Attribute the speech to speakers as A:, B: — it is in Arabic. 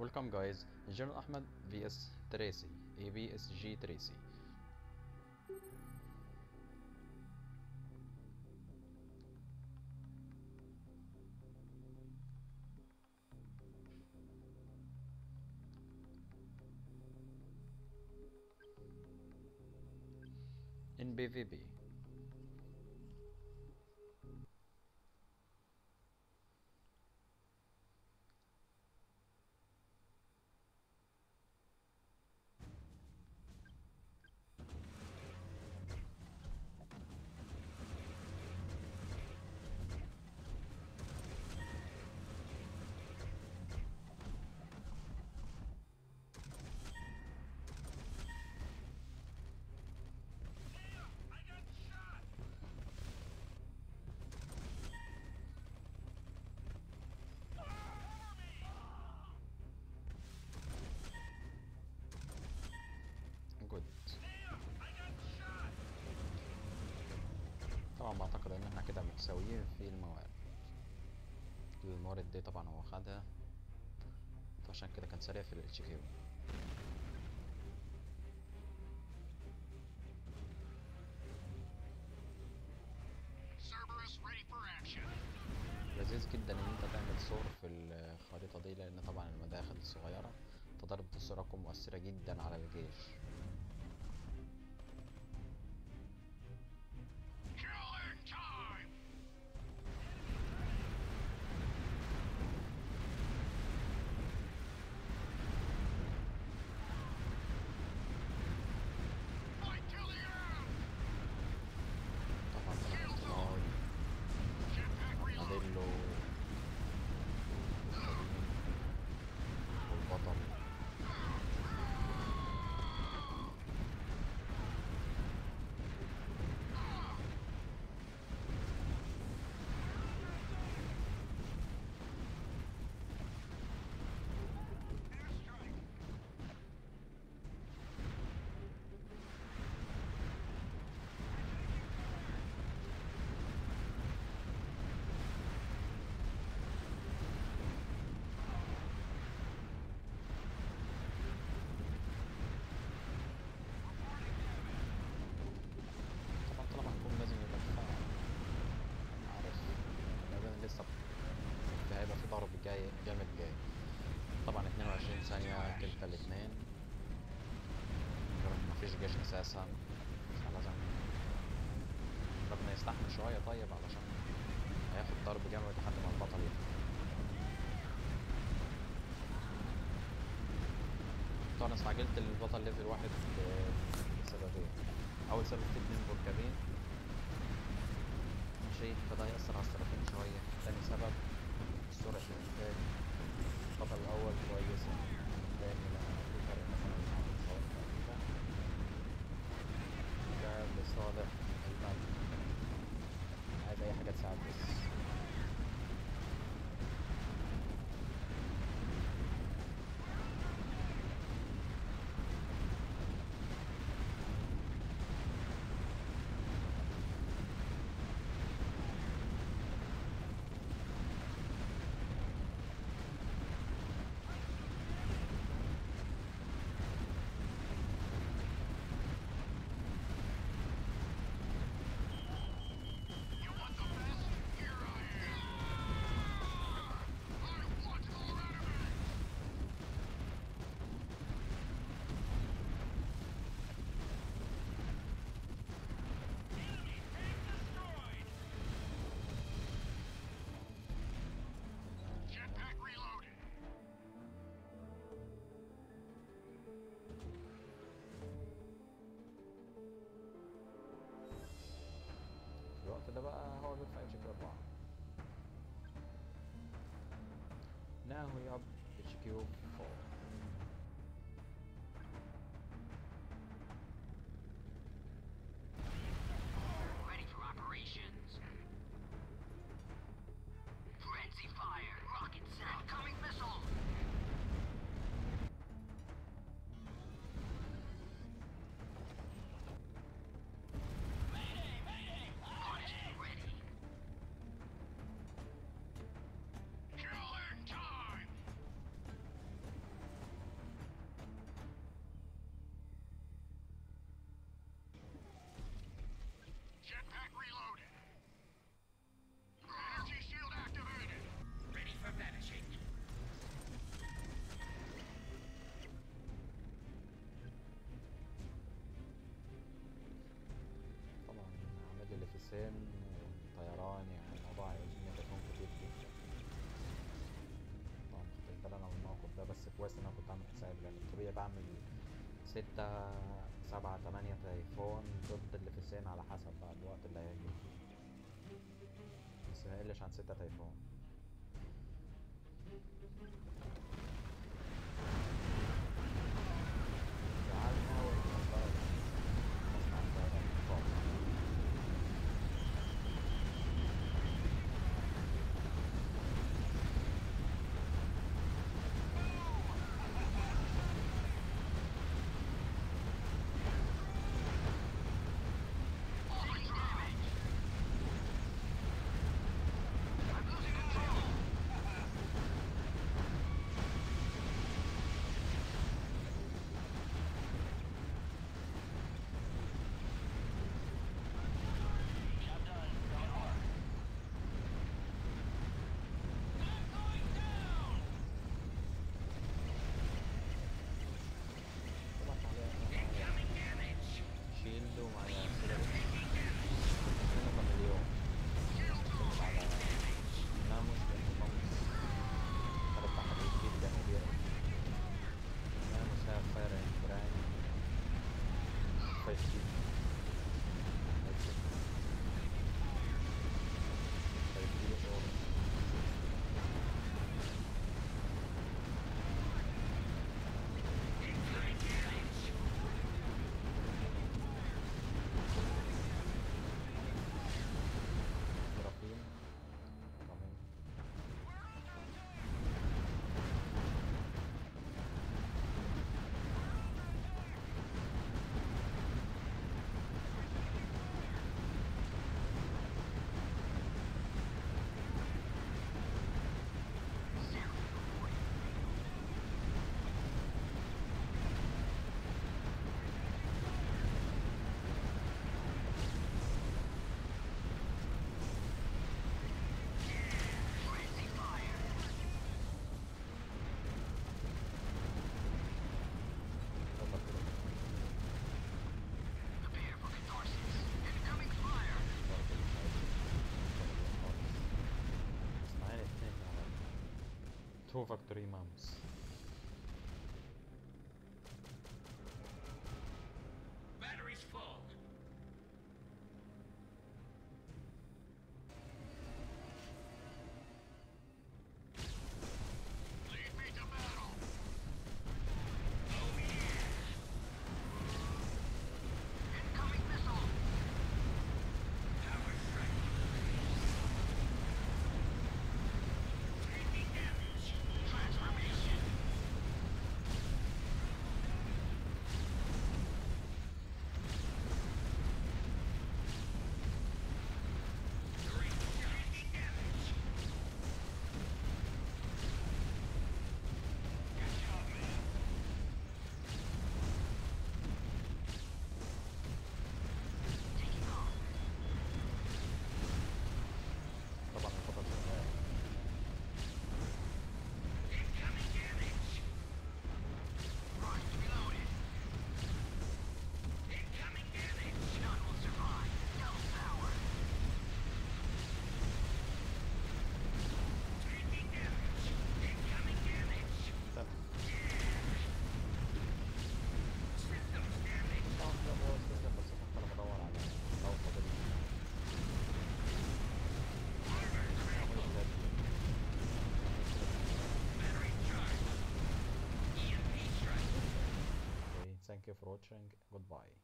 A: Welcome guys, General Ahmed vs Tracy, ABSG Tracy. In BVB. متساويين في الموارد الموارد دي طبعا هو خدها فعشان كده كان سريع في
B: ال HQ.
A: لذيذ جدا إن أنت تعمل سور في الخريطة دي لأن طبعا المداخل صغيرة فضربة السور تكون مؤثرة جدا على الجيش. 22 ثانية كلتا الاتنين مفيش جيش أساسا. فلازم ربنا يستحمل شوية طيب علشان هياخد ضرب جامد لحد ما البطل يطلع طبعا استعجلت البطل ليفل واحد لسببين أول سبب في اتنين بركبين ماشي. فده هيأثر على السرعتين شوية. تاني سبب سرعة الانتاج البطل الأول كويسة Now we
C: have the
B: Shikyo 4.
A: حسين والطيران يعني الموضوع الدنيا تكون كتير جدا. طبعا مخدت بالي أنا من الموقف ده بس كويس إن أنا كنت عامل حسابي لأن الطبيعي بعمل ستة سبعة تمانية تايفون ضد الانقسام على حسب بقى الوقت اللي هيجي. بس ميقلش عن ستة
B: تايفون
A: Tuvok Dreamams. you for watching. Goodbye.